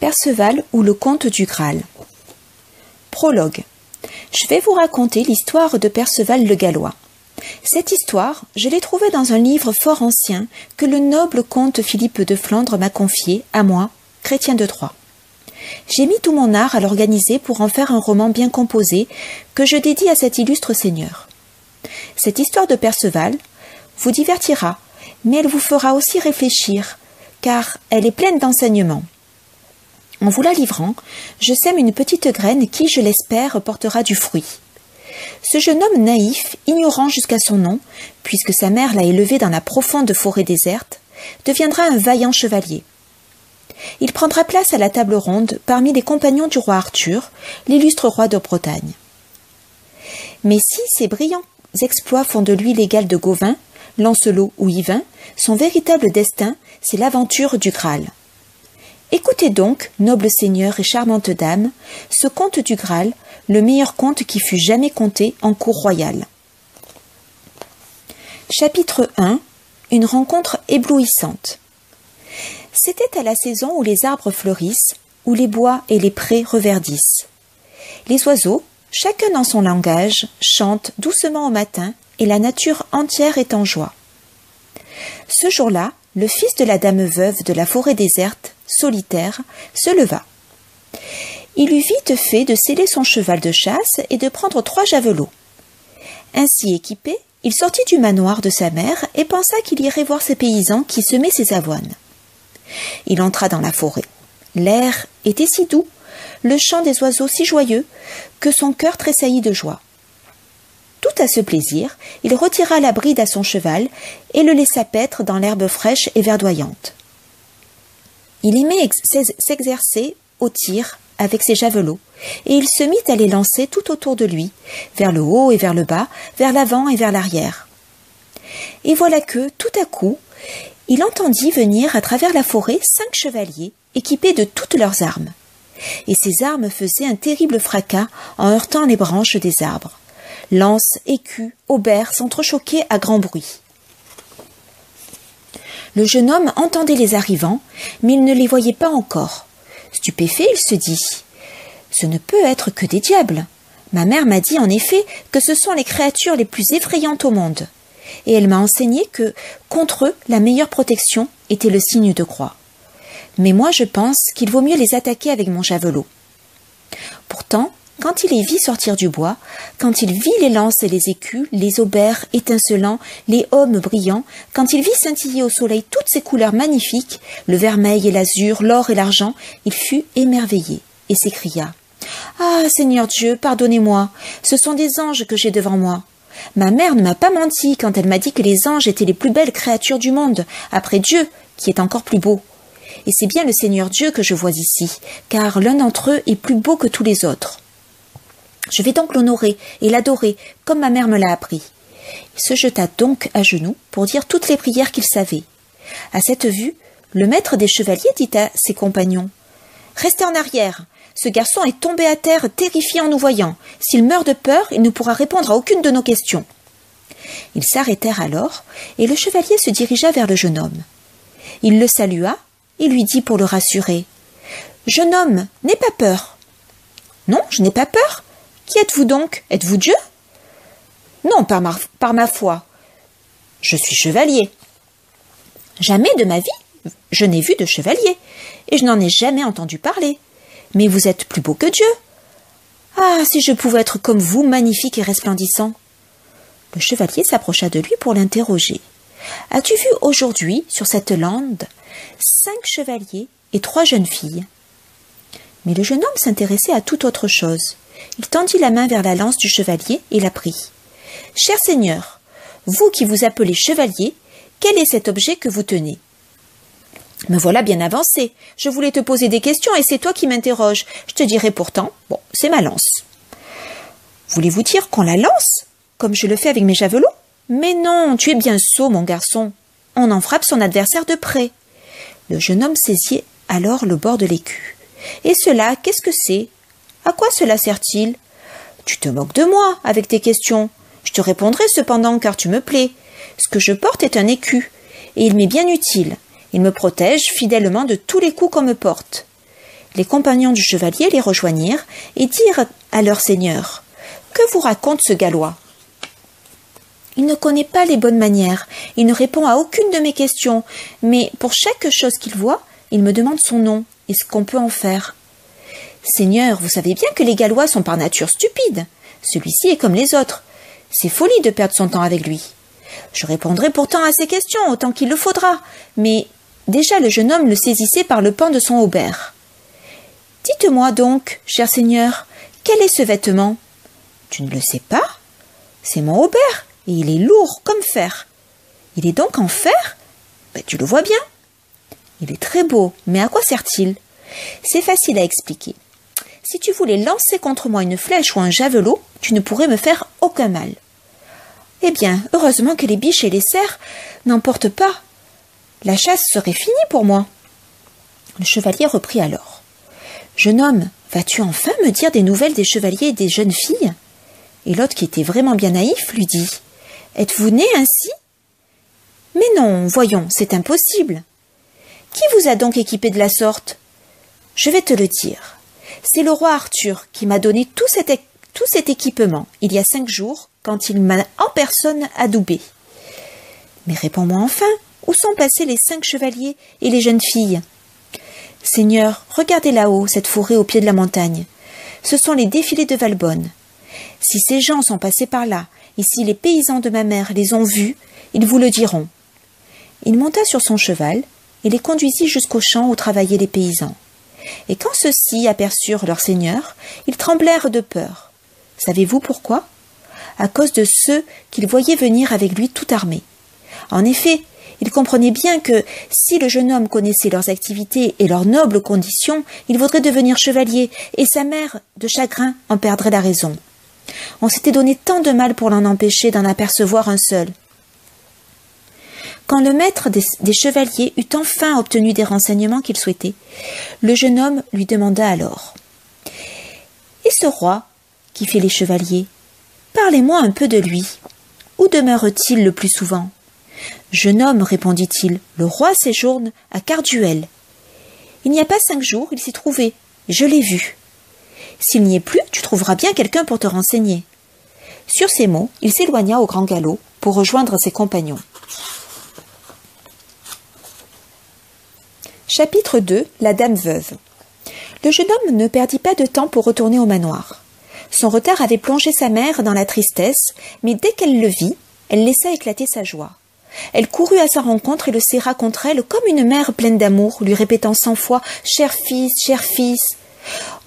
Perceval ou le comte du Graal. Prologue. Je vais vous raconter l'histoire de Perceval le Gallois. Cette histoire, je l'ai trouvée dans un livre fort ancien que le noble comte Philippe de Flandre m'a confié, à moi, chrétien de Troyes. J'ai mis tout mon art à l'organiser pour en faire un roman bien composé que je dédie à cet illustre seigneur. Cette histoire de Perceval vous divertira, mais elle vous fera aussi réfléchir, car elle est pleine d'enseignements. En vous la livrant, je sème une petite graine qui, je l'espère, portera du fruit. Ce jeune homme naïf, ignorant jusqu'à son nom, puisque sa mère l'a élevé dans la profonde forêt déserte, deviendra un vaillant chevalier. Il prendra place à la table ronde parmi les compagnons du roi Arthur, l'illustre roi de Bretagne. Mais si ces brillants exploits font de lui l'égal de Gauvin, Lancelot ou Yvain, son véritable destin, c'est l'aventure du Graal. Écoutez donc, noble seigneur et charmante dame, ce conte du Graal, le meilleur conte qui fut jamais conté en cour royale. Chapitre 1 Une rencontre éblouissante. C'était à la saison où les arbres fleurissent, où les bois et les prés reverdissent. Les oiseaux, chacun dans son langage, chantent doucement au matin, et la nature entière est en joie. Ce jour-là, le fils de la dame veuve de la forêt déserte, solitaire, se leva. Il eut vite fait de sceller son cheval de chasse et de prendre trois javelots. Ainsi équipé, il sortit du manoir de sa mère et pensa qu'il irait voir ses paysans qui semaient ses avoines. Il entra dans la forêt. L'air était si doux, le chant des oiseaux si joyeux, que son cœur tressaillit de joie. Tout à ce plaisir, il retira la bride à son cheval et le laissa paître dans l'herbe fraîche et verdoyante. Il aimait s'exercer au tir avec ses javelots, et il se mit à les lancer tout autour de lui, vers le haut et vers le bas, vers l'avant et vers l'arrière. Et voilà que, tout à coup, il entendit venir à travers la forêt cinq chevaliers, équipés de toutes leurs armes. Et ces armes faisaient un terrible fracas en heurtant les branches des arbres. Lances, écus, aubert s'entrechoquaient à grand bruit. Le jeune homme entendait les arrivants, mais il ne les voyait pas encore. Stupéfait, il se dit Ce ne peut être que des diables. Ma mère m'a dit en effet que ce sont les créatures les plus effrayantes au monde. Et elle m'a enseigné que, contre eux, la meilleure protection était le signe de croix. Mais moi je pense qu'il vaut mieux les attaquer avec mon javelot. Pourtant, quand il les vit sortir du bois, quand il vit les lances et les écus, les aubers étincelants, les hommes brillants, quand il vit scintiller au soleil toutes ces couleurs magnifiques, le vermeil et l'azur, l'or et l'argent, il fut émerveillé et s'écria Ah, Seigneur Dieu, pardonnez-moi, ce sont des anges que j'ai devant moi. Ma mère ne m'a pas menti quand elle m'a dit que les anges étaient les plus belles créatures du monde, après Dieu, qui est encore plus beau. Et c'est bien le Seigneur Dieu que je vois ici, car l'un d'entre eux est plus beau que tous les autres. Je vais donc l'honorer et l'adorer, comme ma mère me l'a appris. Il se jeta donc à genoux pour dire toutes les prières qu'il savait. À cette vue, le maître des chevaliers dit à ses compagnons Restez en arrière. Ce garçon est tombé à terre terrifié en nous voyant. S'il meurt de peur, il ne pourra répondre à aucune de nos questions. Ils s'arrêtèrent alors, et le chevalier se dirigea vers le jeune homme. Il le salua et lui dit pour le rassurer Jeune homme, n'aie pas peur. Non, je n'ai pas peur, qui êtes-vous donc? Êtes-vous Dieu? Non, par ma, ma foi. Je suis chevalier. Jamais de ma vie je n'ai vu de chevalier, et je n'en ai jamais entendu parler. Mais vous êtes plus beau que Dieu. Ah, si je pouvais être comme vous, magnifique et resplendissant. Le chevalier s'approcha de lui pour l'interroger. As-tu vu aujourd'hui, sur cette lande, cinq chevaliers et trois jeunes filles? Mais le jeune homme s'intéressait à toute autre chose. Il tendit la main vers la lance du chevalier et la prit. Cher Seigneur, vous qui vous appelez chevalier, quel est cet objet que vous tenez? Me voilà bien avancé. Je voulais te poser des questions et c'est toi qui m'interroges. Je te dirai pourtant, bon, c'est ma lance. Voulez-vous dire qu'on la lance, comme je le fais avec mes javelots? Mais non, tu es bien sot, mon garçon. On en frappe son adversaire de près. Le jeune homme saisit alors le bord de l'écu. Et cela, qu'est-ce que c'est? À quoi cela sert-il? Tu te moques de moi avec tes questions. Je te répondrai cependant car tu me plais. Ce que je porte est un écu, et il m'est bien utile. Il me protège fidèlement de tous les coups qu'on me porte. Les compagnons du chevalier les rejoignirent et dirent à leur seigneur Que vous raconte ce Gallois? Il ne connaît pas les bonnes manières, il ne répond à aucune de mes questions, mais pour chaque chose qu'il voit, il me demande son nom et ce qu'on peut en faire. Seigneur, vous savez bien que les Gallois sont par nature stupides. Celui-ci est comme les autres. C'est folie de perdre son temps avec lui. Je répondrai pourtant à ses questions autant qu'il le faudra, mais déjà le jeune homme le saisissait par le pan de son aubert. Dites-moi donc, cher seigneur, quel est ce vêtement? Tu ne le sais pas? C'est mon aubert, et il est lourd comme fer. Il est donc en fer? Ben, Tu le vois bien. Il est très beau, mais à quoi sert-il? C'est facile à expliquer. Si tu voulais lancer contre moi une flèche ou un javelot, tu ne pourrais me faire aucun mal. Eh bien, heureusement que les biches et les cerfs n'emportent pas. La chasse serait finie pour moi. Le chevalier reprit alors. Jeune homme, vas-tu enfin me dire des nouvelles des chevaliers et des jeunes filles? Et l'autre, qui était vraiment bien naïf, lui dit Êtes-vous né ainsi? Mais non, voyons, c'est impossible. Qui vous a donc équipé de la sorte? Je vais te le dire. C'est le roi Arthur qui m'a donné tout cet, équipement il y a cinq jours quand il m'a en personne adoubé. Mais réponds-moi enfin, où sont passés les cinq chevaliers et les jeunes filles? Seigneur, regardez là-haut cette forêt au pied de la montagne. Ce sont les défilés de Valbonne. Si ces gens sont passés par là, et si les paysans de ma mère les ont vus, ils vous le diront. Il monta sur son cheval et les conduisit jusqu'au champ où travaillaient les paysans. Et quand ceux-ci aperçurent leur seigneur, ils tremblèrent de peur. Savez-vous pourquoi? À cause de ceux qu'ils voyaient venir avec lui tout armés. En effet, ils comprenaient bien que si le jeune homme connaissait leurs activités et leurs nobles conditions, il voudrait devenir chevalier, et sa mère, de chagrin, en perdrait la raison. On s'était donné tant de mal pour l'en empêcher d'en apercevoir un seul. Quand le maître des, chevaliers eut enfin obtenu des renseignements qu'il souhaitait, le jeune homme lui demanda alors Et ce roi qui fait les chevaliers Parlez-moi un peu de lui. Où demeure-t-il le plus souvent? Jeune homme, répondit-il, le roi séjourne à Carduel. Il n'y a pas cinq jours, il s'y trouvait. Je l'ai vu. S'il n'y est plus, tu trouveras bien quelqu'un pour te renseigner. Sur ces mots, il s'éloigna au grand galop pour rejoindre ses compagnons. Chapitre 2 La Dame Veuve Le jeune homme ne perdit pas de temps pour retourner au manoir. Son retard avait plongé sa mère dans la tristesse, mais dès qu'elle le vit, elle laissa éclater sa joie. Elle courut à sa rencontre et le serra contre elle comme une mère pleine d'amour, lui répétant cent fois Cher fils, cher fils.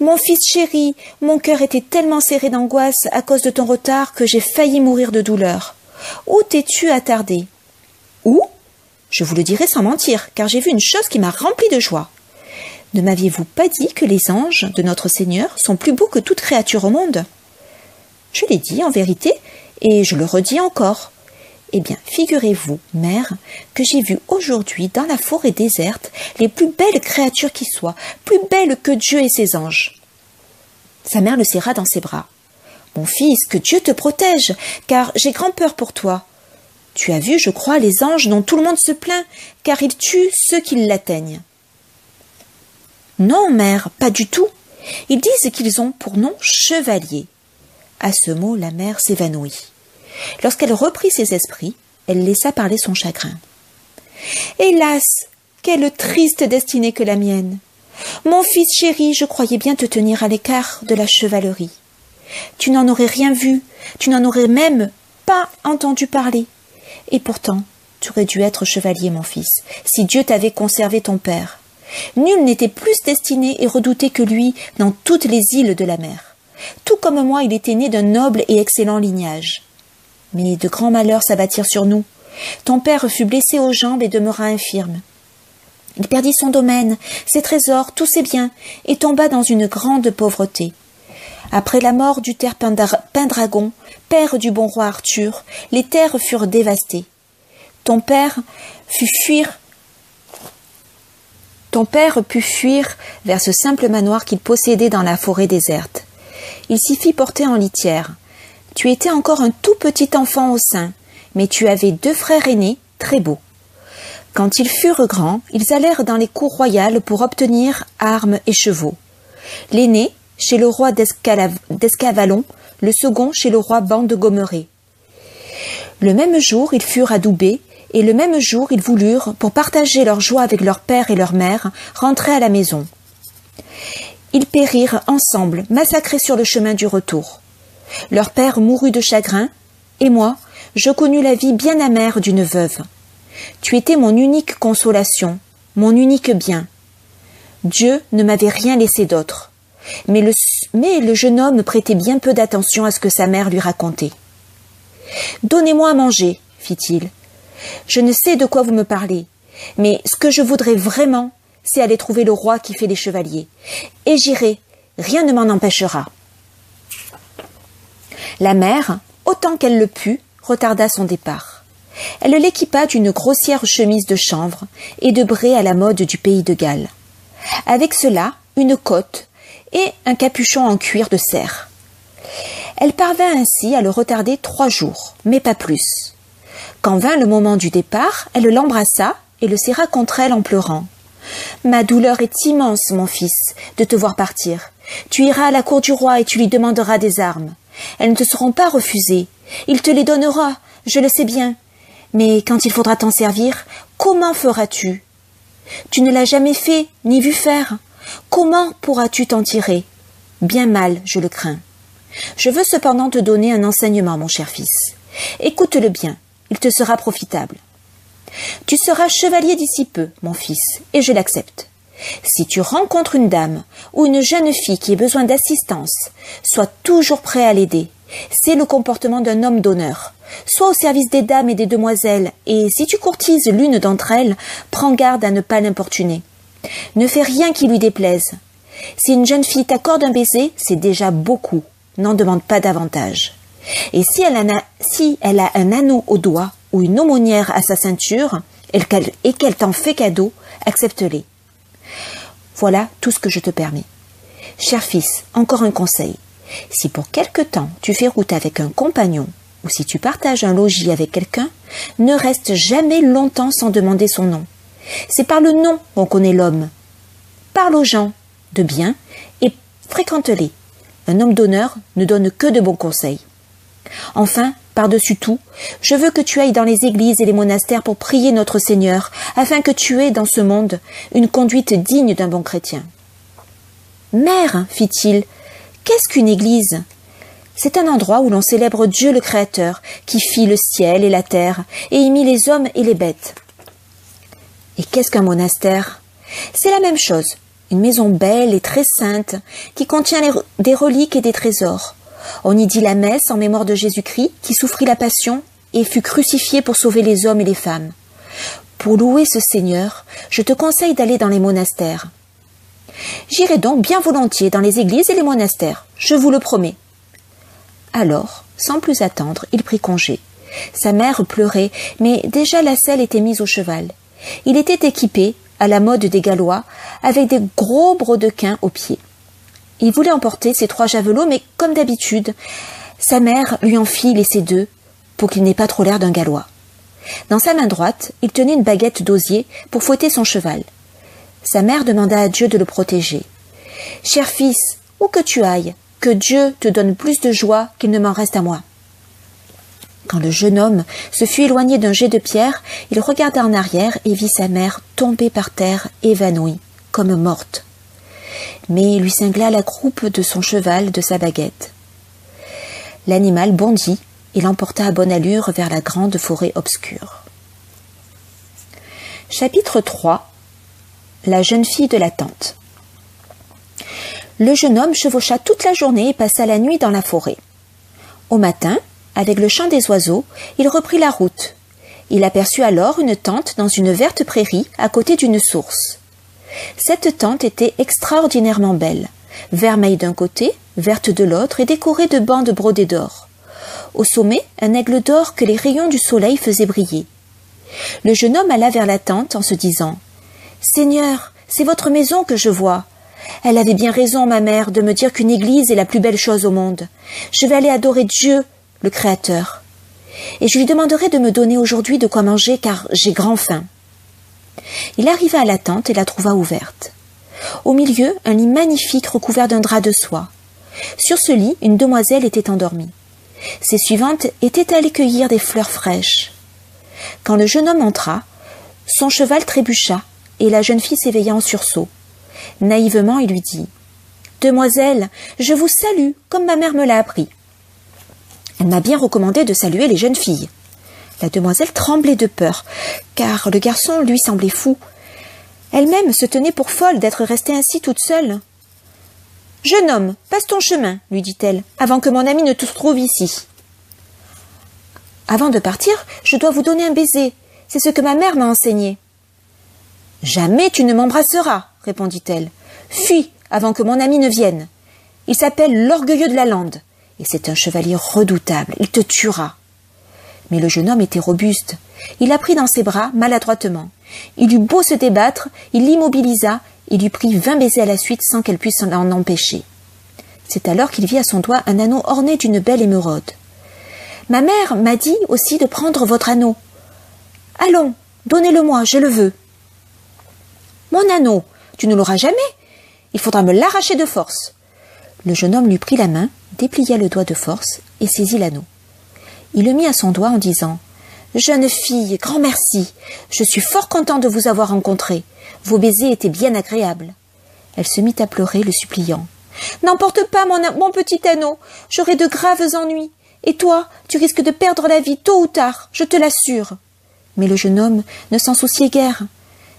Mon fils chéri, mon cœur était tellement serré d'angoisse à cause de ton retard que j'ai failli mourir de douleur. Où t'es-tu attardé Où? Je vous le dirai sans mentir, car j'ai vu une chose qui m'a rempli de joie. Ne m'aviez-vous pas dit que les anges de notre Seigneur sont plus beaux que toute créature au monde? Je l'ai dit en vérité, et je le redis encore. Eh bien, figurez-vous, mère, que j'ai vu aujourd'hui dans la forêt déserte les plus belles créatures qui soient, plus belles que Dieu et ses anges. Sa mère le serra dans ses bras. Mon fils, que Dieu te protège, car j'ai grand peur pour toi. Tu as vu, je crois, les anges dont tout le monde se plaint, car ils tuent ceux qui l'atteignent. Non, mère, pas du tout. Ils disent qu'ils ont pour nom chevalier. À ce mot, la mère s'évanouit. Lorsqu'elle reprit ses esprits, elle laissa parler son chagrin. Hélas. Quelle triste destinée que la mienne. Mon fils chéri, je croyais bien te tenir à l'écart de la chevalerie. Tu n'en aurais rien vu, tu n'en aurais même pas entendu parler. Et pourtant, tu aurais dû être chevalier, mon fils, si Dieu t'avait conservé ton père. Nul n'était plus destiné et redouté que lui dans toutes les îles de la mer. Tout comme moi, il était né d'un noble et excellent lignage. Mais de grands malheurs s'abattirent sur nous. Ton père fut blessé aux jambes et demeura infirme. Il perdit son domaine, ses trésors, tous ses biens, et tomba dans une grande pauvreté. Après la mort du terre Pindragon, père du bon roi Arthur, les terres furent dévastées. Ton père fut fuir ton père put fuir vers ce simple manoir qu'il possédait dans la forêt déserte. Il s'y fit porter en litière. Tu étais encore un tout petit enfant au sein, mais tu avais deux frères aînés, très beaux. Quand ils furent grands, ils allèrent dans les cours royales pour obtenir armes et chevaux. l'aîné chez le roi d'Escavalon, le second chez le roi Ban de Gomeré. Le même jour, ils furent adoubés, et le même jour, ils voulurent, pour partager leur joie avec leur père et leur mère, rentrer à la maison. Ils périrent ensemble, massacrés sur le chemin du retour. Leur père mourut de chagrin, et moi, je connus la vie bien amère d'une veuve. Tu étais mon unique consolation, mon unique bien. Dieu ne m'avait rien laissé d'autre. Mais le, jeune homme prêtait bien peu d'attention à ce que sa mère lui racontait. Donnez-moi à manger, fit-il. Je ne sais de quoi vous me parlez, mais ce que je voudrais vraiment, c'est aller trouver le roi qui fait les chevaliers. Et j'irai, rien ne m'en empêchera. La mère, autant qu'elle le put, retarda son départ. Elle l'équipa d'une grossière chemise de chanvre et de bré à la mode du pays de Galles. Avec cela, une cotte et un capuchon en cuir de cerf. Elle parvint ainsi à le retarder trois jours, mais pas plus. Quand vint le moment du départ, elle l'embrassa et le serra contre elle en pleurant. Ma douleur est immense, mon fils, de te voir partir. Tu iras à la cour du roi et tu lui demanderas des armes. Elles ne te seront pas refusées. Il te les donnera, je le sais bien. Mais quand il faudra t'en servir, comment feras-tu? Tu ne l'as jamais fait, ni vu faire. Comment pourras-tu t'en tirer? Bien mal, je le crains. Je veux cependant te donner un enseignement, mon cher fils. Écoute-le bien, il te sera profitable. Tu seras chevalier d'ici peu, mon fils, et je l'accepte. Si tu rencontres une dame ou une jeune fille qui ait besoin d'assistance, sois toujours prêt à l'aider. C'est le comportement d'un homme d'honneur. Sois au service des dames et des demoiselles, et si tu courtises l'une d'entre elles, prends garde à ne pas l'importuner. Ne fais rien qui lui déplaise. Si une jeune fille t'accorde un baiser, c'est déjà beaucoup. N'en demande pas davantage. Et si elle, a, si elle a un anneau au doigt ou une aumônière à sa ceinture, et qu'elle t'en fait cadeau, accepte-les. Voilà tout ce que je te permets. Cher fils, encore un conseil. Si pour quelque temps tu fais route avec un compagnon, ou si tu partages un logis avec quelqu'un, ne reste jamais longtemps sans demander son nom. C'est par le nom qu'on connaît l'homme. Parle aux gens de bien et fréquente-les. Un homme d'honneur ne donne que de bons conseils. Enfin, par-dessus tout, je veux que tu ailles dans les églises et les monastères pour prier notre Seigneur, afin que tu aies dans ce monde une conduite digne d'un bon chrétien. Mère, fit-il, qu'est-ce qu'une église? C'est un endroit où l'on célèbre Dieu le Créateur, qui fit le ciel et la terre, et y mit les hommes et les bêtes. Et qu'est-ce qu'un monastère? C'est la même chose, une maison belle et très sainte, qui contient des reliques et des trésors. On y dit la messe en mémoire de Jésus-Christ, qui souffrit la passion et fut crucifié pour sauver les hommes et les femmes. Pour louer ce Seigneur, je te conseille d'aller dans les monastères. J'irai donc bien volontiers dans les églises et les monastères, je vous le promets. Alors, sans plus attendre, il prit congé. Sa mère pleurait, mais déjà la selle était mise au cheval. Il était équipé, à la mode des Gallois, avec des gros brodequins aux pieds. Il voulait emporter ses trois javelots, mais comme d'habitude, sa mère lui en fit laisser deux, pour qu'il n'ait pas trop l'air d'un Gallois. Dans sa main droite, il tenait une baguette d'osier pour fouetter son cheval. Sa mère demanda à Dieu de le protéger. Cher fils, où que tu ailles, que Dieu te donne plus de joie qu'il ne m'en reste à moi. Quand le jeune homme se fut éloigné d'un jet de pierre, il regarda en arrière et vit sa mère tomber par terre, évanouie, comme morte. Mais il lui cingla la croupe de son cheval de sa baguette. L'animal bondit et l'emporta à bonne allure vers la grande forêt obscure. Chapitre 3 La jeune fille de la tente. Le jeune homme chevaucha toute la journée et passa la nuit dans la forêt. Au matin, avec le chant des oiseaux, il reprit la route. Il aperçut alors une tente dans une verte prairie à côté d'une source. Cette tente était extraordinairement belle, vermeille d'un côté, verte de l'autre et décorée de bandes brodées d'or. Au sommet, un aigle d'or que les rayons du soleil faisaient briller. Le jeune homme alla vers la tente en se disant Seigneur, c'est votre maison que je vois. Elle avait bien raison, ma mère, de me dire qu'une église est la plus belle chose au monde. Je vais aller adorer Dieu le Créateur. Et je lui demanderai de me donner aujourd'hui de quoi manger car j'ai grand faim. Il arriva à la tente et la trouva ouverte. Au milieu, un lit magnifique recouvert d'un drap de soie. Sur ce lit, une demoiselle était endormie. Ses suivantes étaient allées cueillir des fleurs fraîches. Quand le jeune homme entra, son cheval trébucha, et la jeune fille s'éveilla en sursaut. Naïvement, il lui dit Demoiselle, je vous salue, comme ma mère me l'a appris. M'a bien recommandé de saluer les jeunes filles. La demoiselle tremblait de peur, car le garçon lui semblait fou. Elle-même se tenait pour folle d'être restée ainsi toute seule. Jeune homme, passe ton chemin, lui dit-elle, avant que mon ami ne te trouve ici. Avant de partir, je dois vous donner un baiser. C'est ce que ma mère m'a enseigné. Jamais tu ne m'embrasseras, répondit-elle. Fuis avant que mon ami ne vienne. Il s'appelle l'orgueilleux de la lande, et c'est un chevalier redoutable. Il te tuera. Mais le jeune homme était robuste. Il la prit dans ses bras maladroitement. Il eut beau se débattre, il l'immobilisa et lui prit vingt baisers à la suite sans qu'elle puisse l'en empêcher. C'est alors qu'il vit à son doigt un anneau orné d'une belle émeraude. Ma mère m'a dit aussi de prendre votre anneau. Allons, donnez-le-moi, je le veux. Mon anneau, tu ne l'auras jamais. Il faudra me l'arracher de force. Le jeune homme lui prit la main, déplia le doigt de force et saisit l'anneau. Il le mit à son doigt en disant Jeune fille, grand merci. Je suis fort content de vous avoir rencontré. Vos baisers étaient bien agréables. Elle se mit à pleurer, le suppliant. N'emporte pas mon, mon petit anneau. J'aurai de graves ennuis. Et toi, tu risques de perdre la vie tôt ou tard, je te l'assure. Mais le jeune homme ne s'en souciait guère.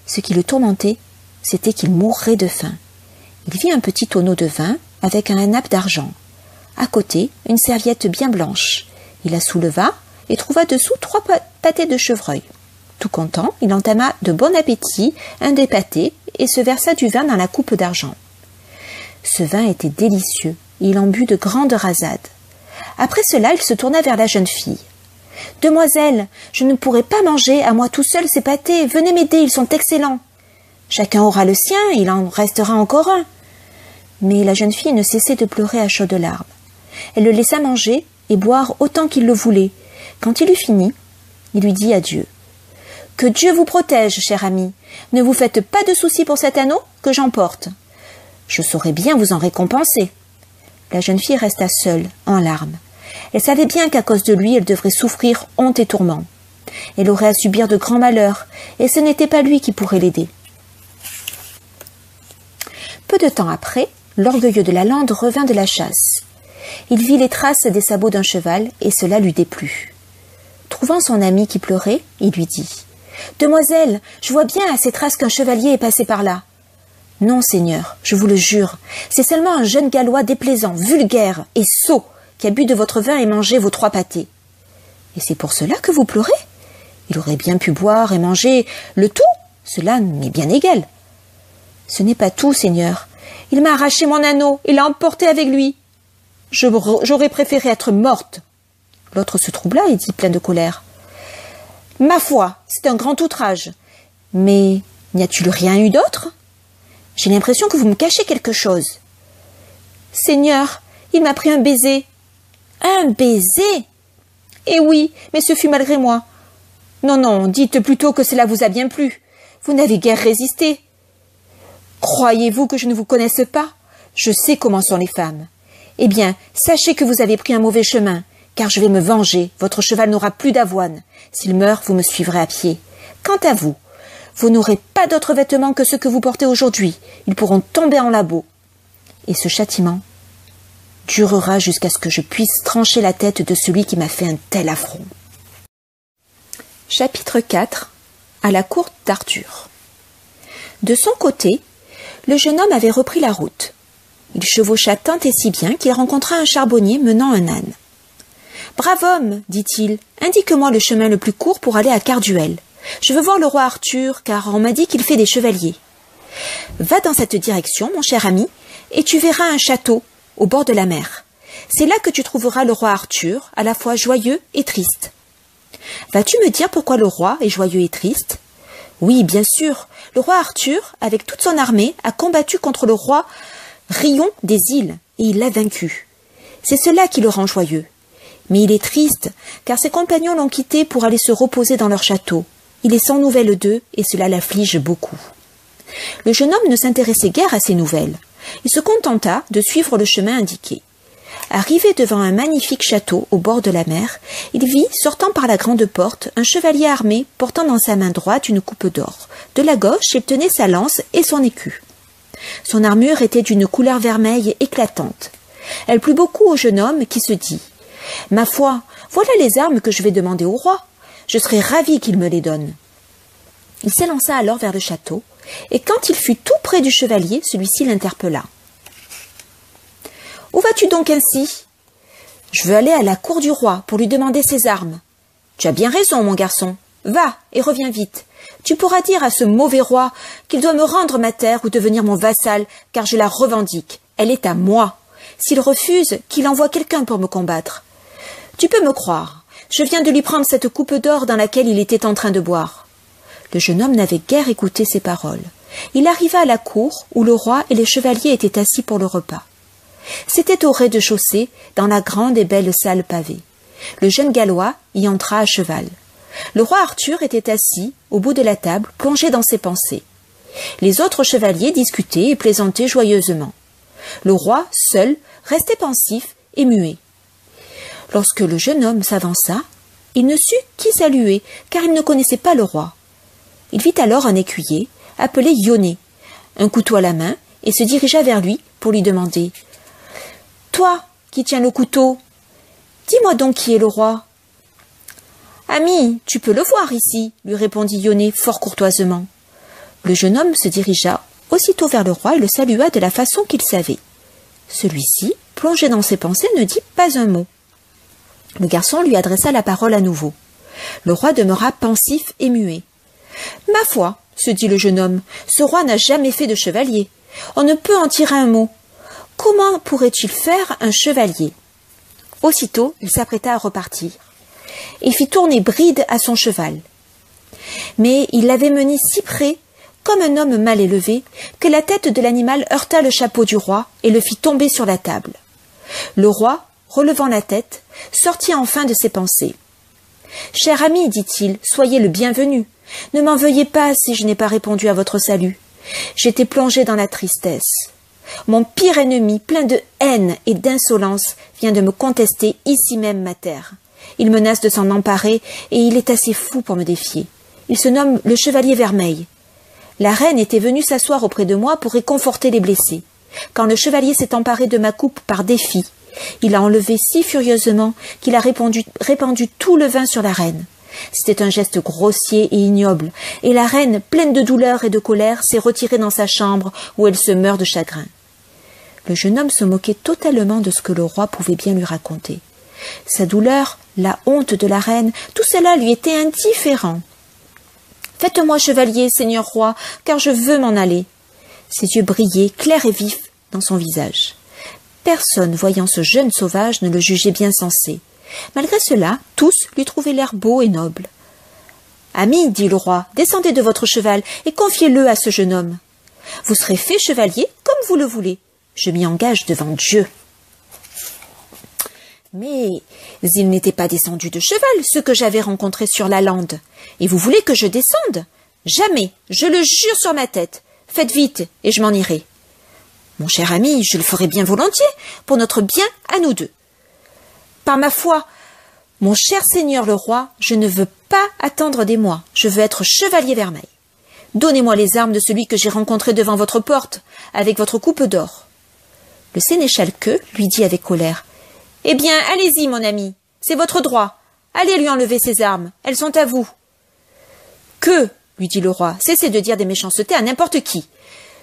Ce qui le tourmentait, c'était qu'il mourrait de faim. Il vit un petit tonneau de vin avec un nappe d'argent. À côté, une serviette bien blanche. Il la souleva et trouva dessous trois pâtés de chevreuil. Tout content, il entama de bon appétit un des pâtés et se versa du vin dans la coupe d'argent. Ce vin était délicieux, il en but de grandes rasades. Après cela, il se tourna vers la jeune fille. Demoiselle, je ne pourrai pas manger à moi tout seul ces pâtés. Venez m'aider, ils sont excellents. Chacun aura le sien, il en restera encore un. Mais la jeune fille ne cessait de pleurer à chaudes larmes. Elle le laissa manger et boire autant qu'il le voulait. Quand il eut fini, il lui dit adieu. Que Dieu vous protège, cher ami. Ne vous faites pas de soucis pour cet anneau que j'emporte. Je saurai bien vous en récompenser. La jeune fille resta seule, en larmes. Elle savait bien qu'à cause de lui, elle devrait souffrir honte et tourments. Elle aurait à subir de grands malheurs, et ce n'était pas lui qui pourrait l'aider. Peu de temps après, l'orgueilleux de la lande revint de la chasse. Il vit les traces des sabots d'un cheval, et cela lui déplut. Trouvant son ami qui pleurait, il lui dit Demoiselle, je vois bien à ces traces qu'un chevalier est passé par là. Non, Seigneur, je vous le jure, c'est seulement un jeune gallois déplaisant, vulgaire et sot qui a bu de votre vin et mangé vos trois pâtés. Et c'est pour cela que vous pleurez? Il aurait bien pu boire et manger le tout, cela m'est bien égal. Ce n'est pas tout, Seigneur. Il m'a arraché mon anneau et l'a emporté avec lui. J'aurais préféré être morte. L'autre se troubla et dit plein de colère. Ma foi, c'est un grand outrage. Mais n'y a-t-il rien eu d'autre? J'ai l'impression que vous me cachez quelque chose. Seigneur, il m'a pris un baiser. Un baiser? Eh oui, mais ce fut malgré moi. Non, non, dites plutôt que cela vous a bien plu. Vous n'avez guère résisté. Croyez-vous que je ne vous connaisse pas? Je sais comment sont les femmes. Eh bien, sachez que vous avez pris un mauvais chemin, car je vais me venger. Votre cheval n'aura plus d'avoine. S'il meurt, vous me suivrez à pied. Quant à vous, vous n'aurez pas d'autres vêtements que ceux que vous portez aujourd'hui. Ils pourront tomber en labo. Et ce châtiment durera jusqu'à ce que je puisse trancher la tête de celui qui m'a fait un tel affront. Chapitre 4 À la cour d'Arthur. De son côté, le jeune homme avait repris la route. Il chevaucha tant et si bien qu'il rencontra un charbonnier menant un âne. Brave homme, dit-il, indique-moi le chemin le plus court pour aller à Carduel. Je veux voir le roi Arthur, car on m'a dit qu'il fait des chevaliers. Va dans cette direction, mon cher ami, et tu verras un château au bord de la mer. C'est là que tu trouveras le roi Arthur, à la fois joyeux et triste. Vas-tu me dire pourquoi le roi est joyeux et triste? Oui, bien sûr. Le roi Arthur, avec toute son armée, a combattu contre le roi Rion des îles, et il l'a vaincu. C'est cela qui le rend joyeux. Mais il est triste, car ses compagnons l'ont quitté pour aller se reposer dans leur château. Il est sans nouvelles d'eux, et cela l'afflige beaucoup. Le jeune homme ne s'intéressait guère à ces nouvelles. Il se contenta de suivre le chemin indiqué. Arrivé devant un magnifique château au bord de la mer, il vit, sortant par la grande porte, un chevalier armé portant dans sa main droite une coupe d'or. De la gauche, il tenait sa lance et son écu. Son armure était d'une couleur vermeille éclatante. Elle plut beaucoup au jeune homme qui se dit Ma foi, voilà les armes que je vais demander au roi. Je serai ravi qu'il me les donne. Il s'élança alors vers le château, et quand il fut tout près du chevalier, celui-ci l'interpella. Où vas-tu donc ainsi Je veux aller à la cour du roi pour lui demander ses armes. Tu as bien raison, mon garçon. Va et reviens vite. Tu pourras dire à ce mauvais roi qu'il doit me rendre ma terre ou devenir mon vassal, car je la revendique. Elle est à moi. S'il refuse, qu'il envoie quelqu'un pour me combattre. Tu peux me croire. Je viens de lui prendre cette coupe d'or dans laquelle il était en train de boire. Le jeune homme n'avait guère écouté ces paroles. Il arriva à la cour où le roi et les chevaliers étaient assis pour le repas. C'était au rez-de-chaussée, dans la grande et belle salle pavée. Le jeune Gallois y entra à cheval. Le roi Arthur était assis, au bout de la table, plongé dans ses pensées. Les autres chevaliers discutaient et plaisantaient joyeusement. Le roi, seul, restait pensif et muet. Lorsque le jeune homme s'avança, il ne sut qui saluer, car il ne connaissait pas le roi. Il vit alors un écuyer, appelé Ioné, un couteau à la main, et se dirigea vers lui pour lui demander toi qui tiens le couteau, dis-moi donc qui est le roi. Ami, tu peux le voir ici, lui répondit Ioné fort courtoisement. Le jeune homme se dirigea aussitôt vers le roi et le salua de la façon qu'il savait. Celui-ci, plongé dans ses pensées, ne dit pas un mot. Le garçon lui adressa la parole à nouveau. Le roi demeura pensif et muet. Ma foi, se dit le jeune homme, ce roi n'a jamais fait de chevalier. On ne peut en tirer un mot. Comment pourrait-il faire un chevalier? Aussitôt, il s'apprêta à repartir. Il fit tourner bride à son cheval. Mais il l'avait mené si près, comme un homme mal élevé, que la tête de l'animal heurta le chapeau du roi et le fit tomber sur la table. Le roi, relevant la tête, sortit enfin de ses pensées. Cher ami, dit-il, soyez le bienvenu. Ne m'en veuillez pas si je n'ai pas répondu à votre salut. J'étais plongé dans la tristesse. Mon pire ennemi, plein de haine et d'insolence, vient de me contester ici même ma terre. Il menace de s'en emparer, et il est assez fou pour me défier. Il se nomme le Chevalier Vermeil. La reine était venue s'asseoir auprès de moi pour réconforter les blessés. Quand le chevalier s'est emparé de ma coupe par défi, il a enlevé si furieusement qu'il a répandu, répandu tout le vin sur la reine. C'était un geste grossier et ignoble, et la reine, pleine de douleur et de colère, s'est retirée dans sa chambre où elle se meurt de chagrin. Le jeune homme se moquait totalement de ce que le roi pouvait bien lui raconter. Sa douleur, la honte de la reine, tout cela lui était indifférent. Faites-moi chevalier, seigneur roi, car je veux m'en aller. Ses yeux brillaient, clairs et vifs, dans son visage. Personne, voyant ce jeune sauvage, ne le jugeait bien sensé. Malgré cela, tous lui trouvaient l'air beau et noble. Ami, dit le roi, descendez de votre cheval et confiez-le à ce jeune homme. Vous serez fait chevalier comme vous le voulez. Je m'y engage devant Dieu. Mais il n'était pas descendu de cheval, ce que j'avais rencontré sur la lande. Et vous voulez que je descende? Jamais, je le jure sur ma tête. Faites vite, et je m'en irai. Mon cher ami, je le ferai bien volontiers, pour notre bien à nous deux. Par ma foi, mon cher seigneur le roi, je ne veux pas attendre des mois, je veux être chevalier vermeil. Donnez-moi les armes de celui que j'ai rencontré devant votre porte, avec votre coupe d'or. Le sénéchal que lui dit avec colère. Eh bien, allez-y, mon ami, c'est votre droit. Allez lui enlever ses armes, elles sont à vous. Que, lui dit le roi, cessez de dire des méchancetés à n'importe qui.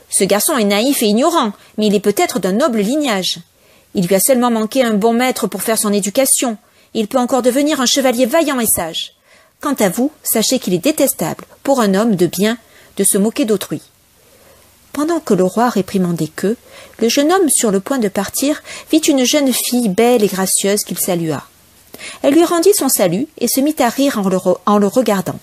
Ce garçon est naïf et ignorant, mais il est peut-être d'un noble lignage. Il lui a seulement manqué un bon maître pour faire son éducation. Il peut encore devenir un chevalier vaillant et sage. Quant à vous, sachez qu'il est détestable, pour un homme de bien, de se moquer d'autrui. Pendant que le roi réprimandait que, le jeune homme, sur le point de partir, vit une jeune fille belle et gracieuse qu'il salua. Elle lui rendit son salut et se mit à rire en le, regardant.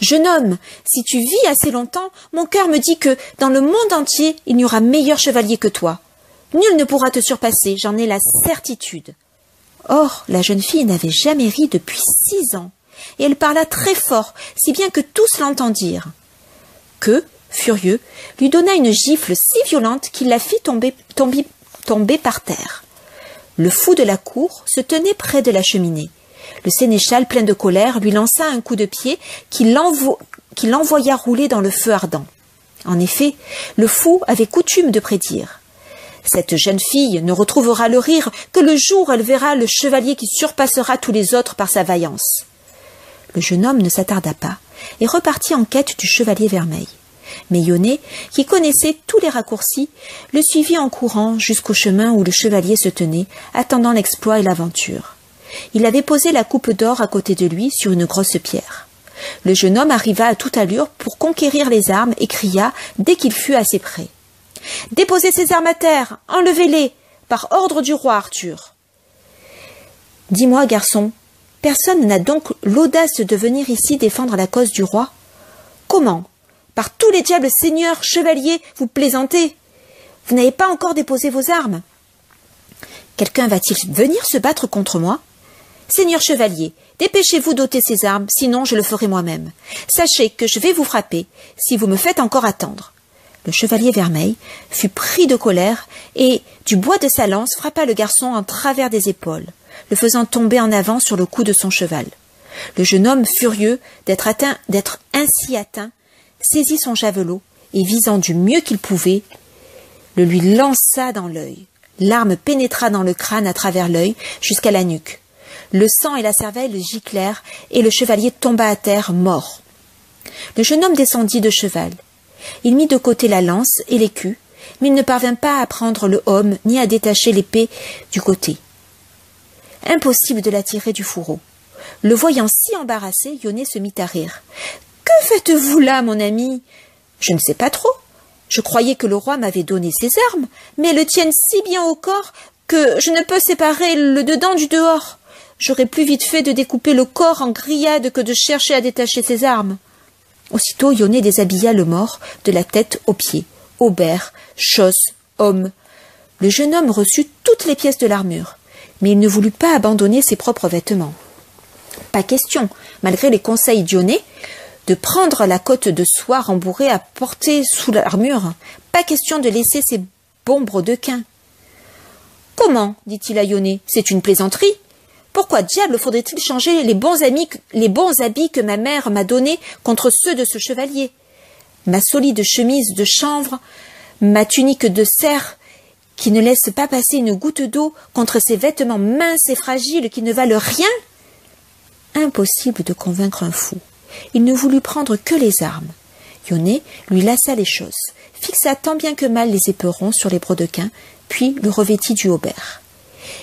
Jeune homme, si tu vis assez longtemps, mon cœur me dit que, dans le monde entier, il n'y aura meilleur chevalier que toi. Nul ne pourra te surpasser, j'en ai la certitude. Or, la jeune fille n'avait jamais ri depuis six ans, et elle parla très fort, si bien que tous l'entendirent. que, furieux, lui donna une gifle si violente qu'il la fit tomber, par terre. Le fou de la cour se tenait près de la cheminée. Le sénéchal, plein de colère, lui lança un coup de pied qui l'envoya rouler dans le feu ardent. En effet, le fou avait coutume de prédire. Cette jeune fille ne retrouvera le rire que le jour où elle verra le chevalier qui surpassera tous les autres par sa vaillance. Le jeune homme ne s'attarda pas et repartit en quête du chevalier vermeil. Mais Yonné, qui connaissait tous les raccourcis, le suivit en courant jusqu'au chemin où le chevalier se tenait, attendant l'exploit et l'aventure. Il avait posé la coupe d'or à côté de lui sur une grosse pierre. Le jeune homme arriva à toute allure pour conquérir les armes et cria dès qu'il fut assez près. Déposez ces armes à terre, enlevez-les, par ordre du roi Arthur. Dis-moi, garçon, personne n'a donc l'audace de venir ici défendre la cause du roi? Comment? Par tous les diables seigneurs, chevaliers, vous plaisantez? Vous n'avez pas encore déposé vos armes? Quelqu'un va-t-il venir se battre contre moi? Seigneur chevalier, dépêchez-vous d'ôter ces armes, sinon je le ferai moi-même. Sachez que je vais vous frapper si vous me faites encore attendre. Le chevalier Vermeil fut pris de colère et, du bois de sa lance, frappa le garçon en travers des épaules, le faisant tomber en avant sur le cou de son cheval. Le jeune homme, furieux d'être atteint, d'être ainsi atteint, saisit son javelot et, visant du mieux qu'il pouvait, le lui lança dans l'œil. L'arme pénétra dans le crâne à travers l'œil jusqu'à la nuque. Le sang et la cervelle giclèrent et le chevalier tomba à terre mort. Le jeune homme descendit de cheval. Il mit de côté la lance et l'écu, mais il ne parvint pas à prendre le homme ni à détacher l'épée du côté. Impossible de la tirer du fourreau. Le voyant si embarrassé, Yonné se mit à rire. Que faites-vous là, mon ami? Je ne sais pas trop. Je croyais que le roi m'avait donné ses armes, mais elles le tiennent si bien au corps que je ne peux séparer le dedans du dehors. J'aurais plus vite fait de découper le corps en grillade que de chercher à détacher ses armes. Aussitôt Yonné déshabilla le mort de la tête aux pieds, aubert, chausse, homme. Le jeune homme reçut toutes les pièces de l'armure, mais il ne voulut pas abandonner ses propres vêtements. Pas question, malgré les conseils d'Yonné, de prendre la côte de soie rembourrée à porter sous l'armure. Pas question de laisser ses bons brodequins. Comment dit-il à Yonné C'est une plaisanterie? Pourquoi diable faudrait-il changer les bons, habits que ma mère m'a donnés contre ceux de ce chevalier? Ma solide chemise de chanvre, ma tunique de cerf, qui ne laisse pas passer une goutte d'eau contre ces vêtements minces et fragiles qui ne valent rien? Impossible de convaincre un fou. Il ne voulut prendre que les armes. Yonné lui lassa les choses, fixa tant bien que mal les éperons sur les brodequins, puis le revêtit du haubert.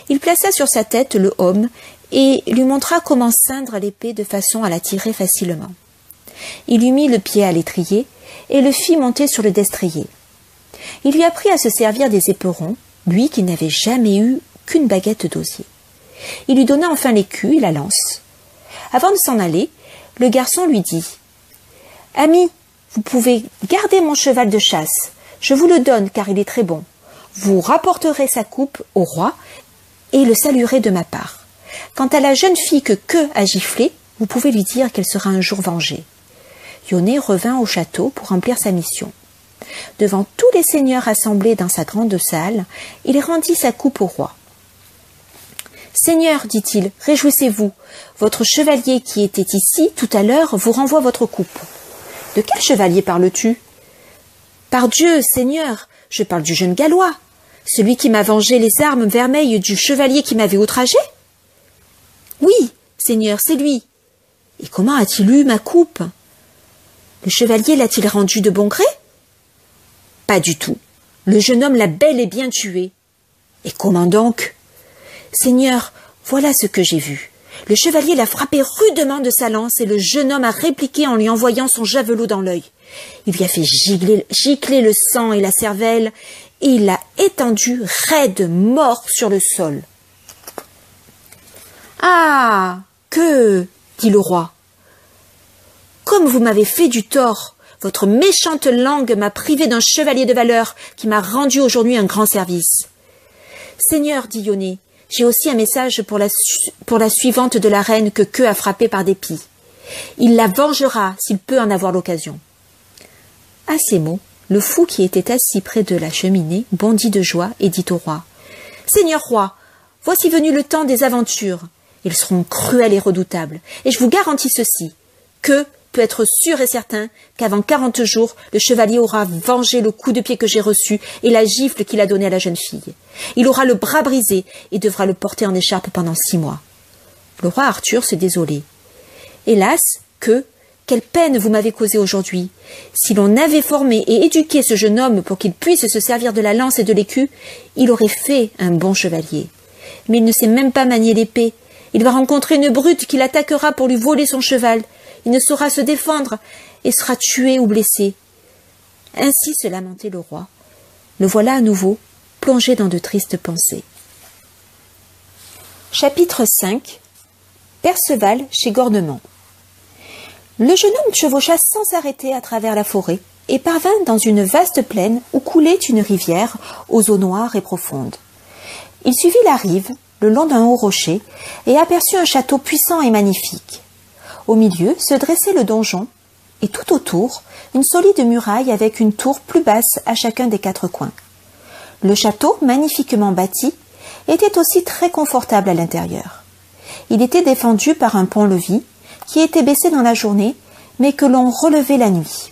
Il plaça sur sa tête le homme et lui montra comment ceindre l'épée de façon à la tirer facilement. Il lui mit le pied à l'étrier et le fit monter sur le destrier. Il lui apprit à se servir des éperons, lui qui n'avait jamais eu qu'une baguette d'osier. Il lui donna enfin l'écu et la lance. Avant de s'en aller, le garçon lui dit Ami, vous pouvez garder mon cheval de chasse. Je vous le donne car il est très bon. Vous rapporterez sa coupe au roi et le saluerez de ma part. Quant à la jeune fille que Que a giflé, vous pouvez lui dire qu'elle sera un jour vengée. Yonné revint au château pour remplir sa mission. Devant tous les seigneurs assemblés dans sa grande salle, il rendit sa coupe au roi. Seigneur, dit-il, réjouissez-vous. Votre chevalier qui était ici tout à l'heure vous renvoie votre coupe. De quel chevalier parles-tu? Par Dieu, Seigneur, je parle du jeune Gallois. Celui qui m'a vengé les armes vermeilles du chevalier qui m'avait outragé? Oui, Seigneur, c'est lui. Et comment a-t-il eu ma coupe? Le chevalier l'a-t-il rendu de bon gré? Pas du tout. Le jeune homme l'a bel et bien tué. Et comment donc? Seigneur, voilà ce que j'ai vu. Le chevalier l'a frappé rudement de sa lance et le jeune homme a répliqué en lui envoyant son javelot dans l'œil. Il lui a fait gicler, gicler le sang et la cervelle et il l'a étendu raide, mort sur le sol. Ah. Que. dit le roi. Comme vous m'avez fait du tort, votre méchante langue m'a privé d'un chevalier de valeur qui m'a rendu aujourd'hui un grand service. Seigneur, dit Yonné, j'ai aussi un message pour la, suivante de la reine que Que a frappée par dépit. Il la vengera s'il peut en avoir l'occasion. À ces mots, le fou qui était assis près de la cheminée bondit de joie et dit au roi Seigneur roi, voici venu le temps des aventures. Ils seront cruels et redoutables, et je vous garantis ceci que peut être sûr et certain qu'avant quarante jours, le chevalier aura vengé le coup de pied que j'ai reçu et la gifle qu'il a donnée à la jeune fille. Il aura le bras brisé et devra le porter en écharpe pendant six mois. Le roi Arthur se désolait. Hélas, que, quelle peine vous m'avez causée aujourd'hui. Si l'on avait formé et éduqué ce jeune homme pour qu'il puisse se servir de la lance et de l'écu, il aurait fait un bon chevalier. Mais il ne sait même pas manier l'épée. Il va rencontrer une brute qui l'attaquera pour lui voler son cheval. Il ne saura se défendre et sera tué ou blessé. Ainsi se lamentait le roi. Le voilà à nouveau, plongé dans de tristes pensées. Chapitre 5 Perceval chez Gornement Le jeune homme chevaucha sans s'arrêter à travers la forêt et parvint dans une vaste plaine où coulait une rivière aux eaux noires et profondes. Il suivit la rive, le long d'un haut rocher, et aperçut un château puissant et magnifique. Au milieu se dressait le donjon, et tout autour une solide muraille avec une tour plus basse à chacun des quatre coins. Le château, magnifiquement bâti, était aussi très confortable à l'intérieur. Il était défendu par un pont-levis qui était baissé dans la journée, mais que l'on relevait la nuit.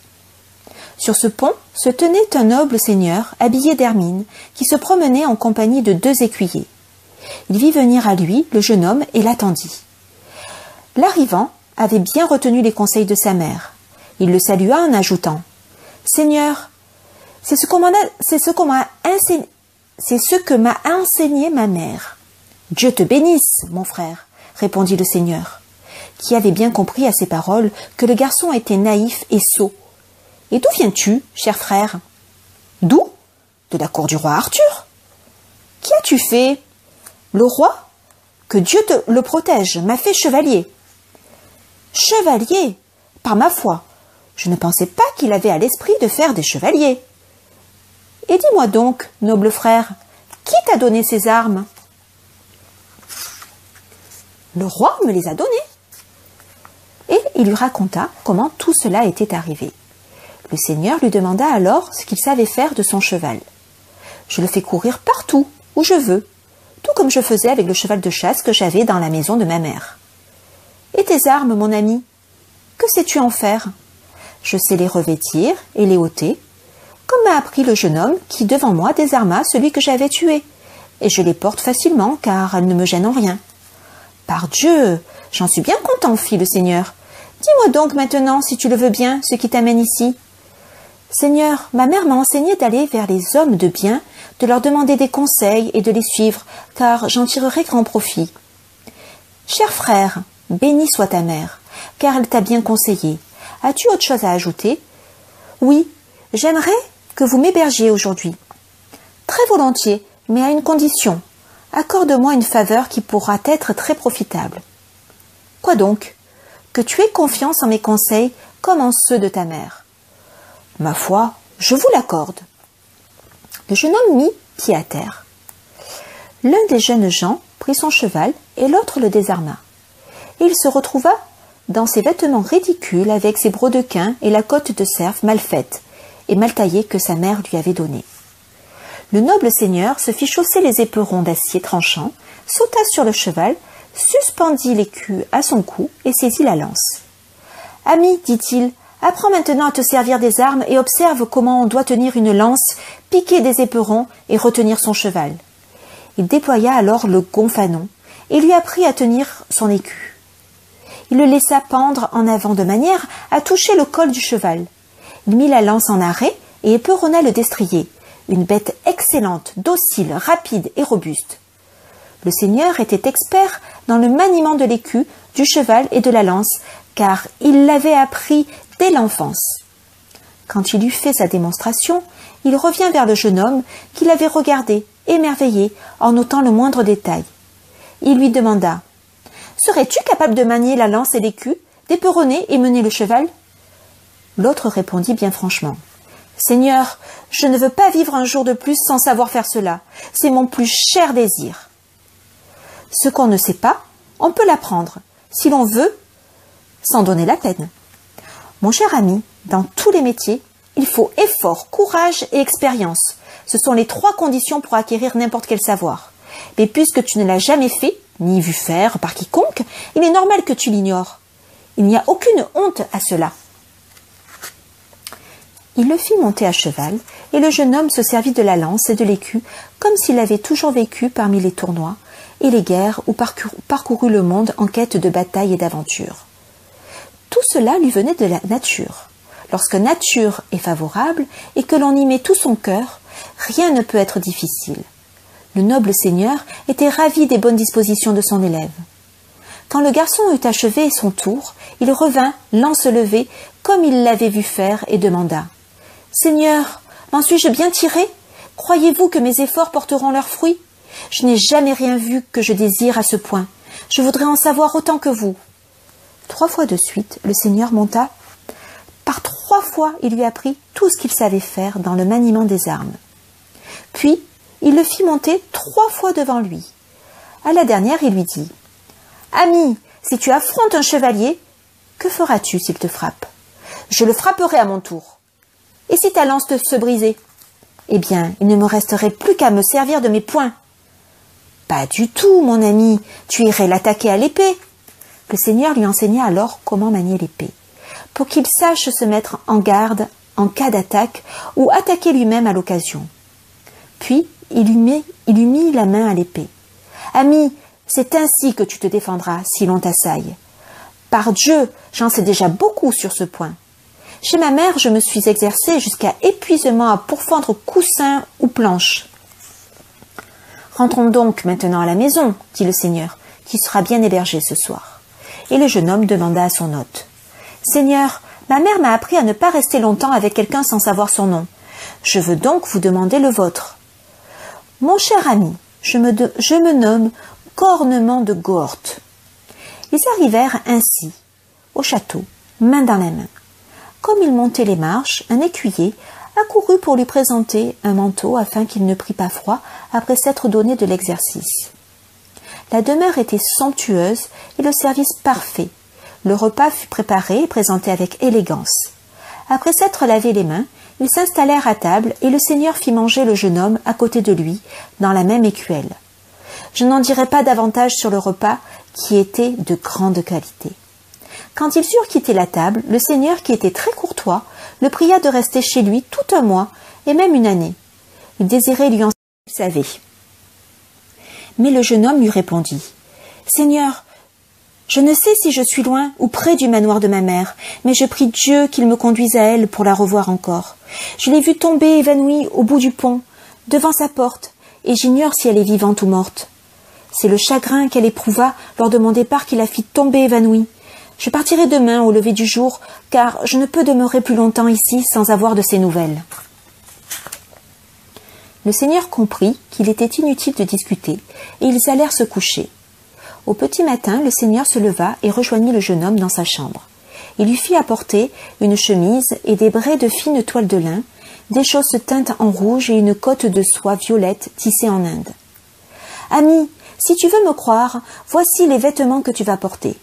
Sur ce pont se tenait un noble seigneur habillé d'hermine qui se promenait en compagnie de deux écuyers. Il vit venir à lui le jeune homme et l'attendit. L'arrivant avait bien retenu les conseils de sa mère. Il le salua en ajoutant Seigneur, c'est ce qu'on que m'a enseigné ma mère. Dieu te bénisse, mon frère, répondit le Seigneur, qui avait bien compris à ces paroles que le garçon était naïf et sot. Et d'où viens-tu, cher frère? D'où? De la cour du roi Arthur? Qui as-tu fait? Le roi? Que Dieu te le protège, m'a fait chevalier. Chevalier? Par ma foi, je ne pensais pas qu'il avait à l'esprit de faire des chevaliers. Et dis-moi donc, noble frère, qui t'a donné ces armes? Le roi me les a données. Et il lui raconta comment tout cela était arrivé. Le seigneur lui demanda alors ce qu'il savait faire de son cheval. Je le fais courir partout, où je veux, tout comme je faisais avec le cheval de chasse que j'avais dans la maison de ma mère. Et tes armes, mon ami Que sais-tu en faire? Je sais les revêtir et les ôter, comme m'a appris le jeune homme qui, devant moi, désarma celui que j'avais tué. Et je les porte facilement, car elles ne me gênent en rien. Par Dieu, j'en suis bien content, fit le Seigneur. Dis-moi donc maintenant, si tu le veux bien, ce qui t'amène ici. Seigneur, ma mère m'a enseigné d'aller vers les hommes de bien, de leur demander des conseils et de les suivre, car j'en tirerai grand profit. Cher frère, Béni soit ta mère, car elle t'a bien conseillé. As-tu autre chose à ajouter? Oui, j'aimerais que vous m'hébergiez aujourd'hui. Très volontiers, mais à une condition. Accorde-moi une faveur qui pourra être très profitable. Quoi donc? Que tu aies confiance en mes conseils comme en ceux de ta mère. Ma foi, je vous l'accorde. Le jeune homme mit pied à terre. L'un des jeunes gens prit son cheval et l'autre le désarma il se retrouva dans ses vêtements ridicules avec ses brodequins et la cotte de cerf mal faite et mal taillée que sa mère lui avait donnée. Le noble seigneur se fit chausser les éperons d'acier tranchant, sauta sur le cheval, suspendit l'écu à son cou et saisit la lance. Ami, dit-il, apprends maintenant à te servir des armes et observe comment on doit tenir une lance, piquer des éperons et retenir son cheval. Il déploya alors le gonfanon et lui apprit à tenir son écu il le laissa pendre en avant de manière à toucher le col du cheval. Il mit la lance en arrêt et éperonna le destrier, une bête excellente, docile, rapide et robuste. Le seigneur était expert dans le maniement de l'écu, du cheval et de la lance, car il l'avait appris dès l'enfance. Quand il eut fait sa démonstration, il revint vers le jeune homme qui l'avait regardé, émerveillé, en notant le moindre détail. Il lui demanda Serais-tu capable de manier la lance et l'écu, d'éperonner et mener le cheval? L'autre répondit bien franchement. Seigneur, je ne veux pas vivre un jour de plus sans savoir faire cela. C'est mon plus cher désir. Ce qu'on ne sait pas, on peut l'apprendre, si l'on veut, sans donner la peine. Mon cher ami, dans tous les métiers, Il faut effort, courage et expérience. Ce sont les trois conditions pour acquérir n'importe quel savoir. Mais puisque tu ne l'as jamais fait, ni vu faire par quiconque, il est normal que tu l'ignores. Il n'y a aucune honte à cela. Il le fit monter à cheval, et le jeune homme se servit de la lance et de l'écu comme s'il avait toujours vécu parmi les tournois et les guerres ou parcouru le monde en quête de batailles et d'aventures. Tout cela lui venait de la nature. Lorsque nature est favorable et que l'on y met tout son cœur, rien ne peut être difficile. Le noble seigneur était ravi des bonnes dispositions de son élève. Quand le garçon eut achevé son tour, il revint, lance levée, comme il l'avait vu faire, et demanda Seigneur, m'en suis-je bien tiré? Croyez-vous que mes efforts porteront leurs fruits? Je n'ai jamais rien vu que je désire à ce point. Je voudrais en savoir autant que vous. Trois fois de suite, le Seigneur monta. Par trois fois, il lui apprit tout ce qu'il savait faire dans le maniement des armes. Puis, il le fit monter trois fois devant lui. À la dernière, il lui dit Ami, si tu affrontes un chevalier, que feras-tu s'il te frappe? Je le frapperai à mon tour. Et si ta lance se brisait Eh bien, il ne me resterait plus qu'à me servir de mes poings. Pas du tout, mon ami, tu irais l'attaquer à l'épée. Le Seigneur lui enseigna alors comment manier l'épée, pour qu'il sache se mettre en garde en cas d'attaque ou attaquer lui-même à l'occasion. Puis il lui, mit, il lui mit la main à l'épée. Ami, c'est ainsi que tu te défendras si l'on t'assaille. Par Dieu, j'en sais déjà beaucoup sur ce point. Chez ma mère, je me suis exercée jusqu'à épuisement à pourfendre coussins ou planches. Rentrons donc maintenant à la maison, dit le Seigneur, qui sera bien hébergé ce soir. Et le jeune homme demanda à son hôte. Seigneur, ma mère m'a appris à ne pas rester longtemps avec quelqu'un sans savoir son nom. Je veux donc vous demander le vôtre. Mon cher ami, je me, nomme Cornement de Gorte. Ils arrivèrent ainsi au château, main dans la main. Comme il montait les marches, un écuyer accourut pour lui présenter un manteau afin qu'il ne prît pas froid après s'être donné de l'exercice. La demeure était somptueuse et le service parfait. Le repas fut préparé et présenté avec élégance. Après s'être lavé les mains, ils s'installèrent à table et le seigneur fit manger le jeune homme à côté de lui, dans la même écuelle. Je n'en dirai pas davantage sur le repas, qui était de grande qualité. Quand ils eurent quitté la table, le seigneur, qui était très courtois, le pria de rester chez lui tout un mois et même une année. Il désirait lui qu'il savait. Mais le jeune homme lui répondit Seigneur, je ne sais si je suis loin ou près du manoir de ma mère, mais je prie Dieu qu'il me conduise à elle pour la revoir encore. Je l'ai vue tomber évanouie au bout du pont, devant sa porte, et j'ignore si elle est vivante ou morte. C'est le chagrin qu'elle éprouva lors de mon départ qui la fit tomber évanouie. Je partirai demain au lever du jour, car je ne peux demeurer plus longtemps ici sans avoir de ses nouvelles. Le seigneur comprit qu'il était inutile de discuter, et ils allèrent se coucher. Au petit matin, le seigneur se leva et rejoignit le jeune homme dans sa chambre. Il lui fit apporter une chemise et des braies de fine toile de lin, des chausses teintes en rouge et une cotte de soie violette tissée en Inde. Ami, si tu veux me croire, voici les vêtements que tu vas porter.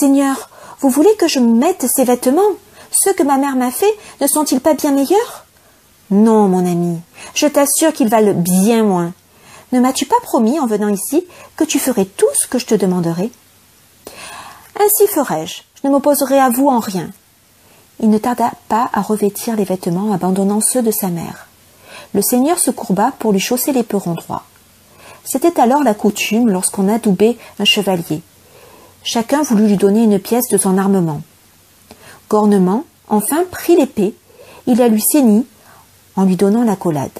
Seigneur, vous voulez que je mette ces vêtements? Ceux que ma mère m'a fait ne sont-ils pas bien meilleurs? Non, mon ami, je t'assure qu'ils valent bien moins. Ne m'as-tu pas promis, en venant ici, que tu ferais tout ce que je te demanderai? Ainsi ferai-je. Je ne m'opposerai à vous en rien. Il ne tarda pas à revêtir les vêtements, abandonnant ceux de sa mère. Le seigneur se courba pour lui chausser les perons droits. C'était alors la coutume lorsqu'on adoubait un chevalier. Chacun voulut lui donner une pièce de son armement. Gornement, enfin, prit l'épée, il la lui ceignit en lui donnant la collade.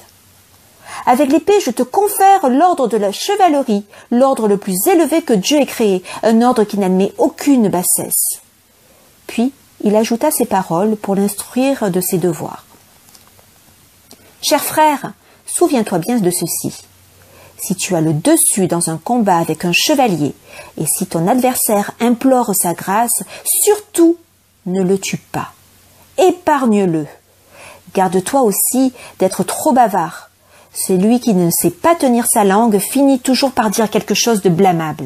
Avec l'épée, je te confère l'ordre de la chevalerie, l'ordre le plus élevé que Dieu ait créé, un ordre qui n'admet aucune bassesse. Puis, il ajouta ces paroles pour l'instruire de ses devoirs. Cher frère, souviens-toi bien de ceci si tu as le dessus dans un combat avec un chevalier, et si ton adversaire implore sa grâce, surtout ne le tue pas. Épargne-le. Garde-toi aussi d'être trop bavard. Celui qui ne sait pas tenir sa langue finit toujours par dire quelque chose de blâmable.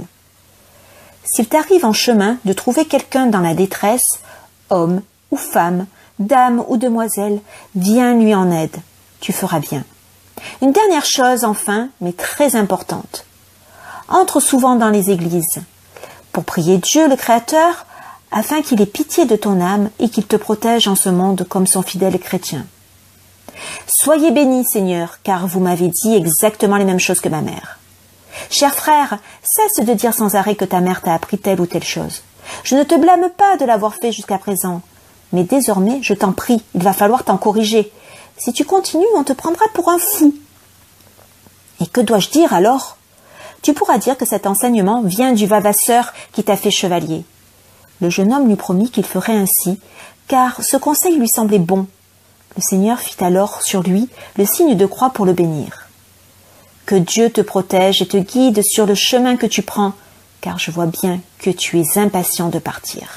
S'il t'arrive en chemin de trouver quelqu'un dans la détresse, homme ou femme, Dame ou demoiselle, viens lui en aide. Tu feras bien. Une dernière chose, enfin, mais très importante. Entre souvent dans les églises pour prier Dieu le Créateur afin qu'il ait pitié de ton âme et qu'il te protège en ce monde comme son fidèle chrétien. Soyez bénis, Seigneur, car vous m'avez dit exactement les mêmes choses que ma mère. Cher frère, cesse de dire sans arrêt que ta mère t'a appris telle ou telle chose. Je ne te blâme pas de l'avoir fait jusqu'à présent, mais désormais, je t'en prie, il va falloir t'en corriger. Si tu continues, on te prendra pour un fou. Et que dois-je dire alors? Tu pourras dire que cet enseignement vient du vavasseur qui t'a fait chevalier. Le jeune homme lui promit qu'il ferait ainsi, car ce conseil lui semblait bon. Le Seigneur fit alors sur lui le signe de croix pour le bénir. Que Dieu te protège et te guide sur le chemin que tu prends, car je vois bien que tu es impatient de partir.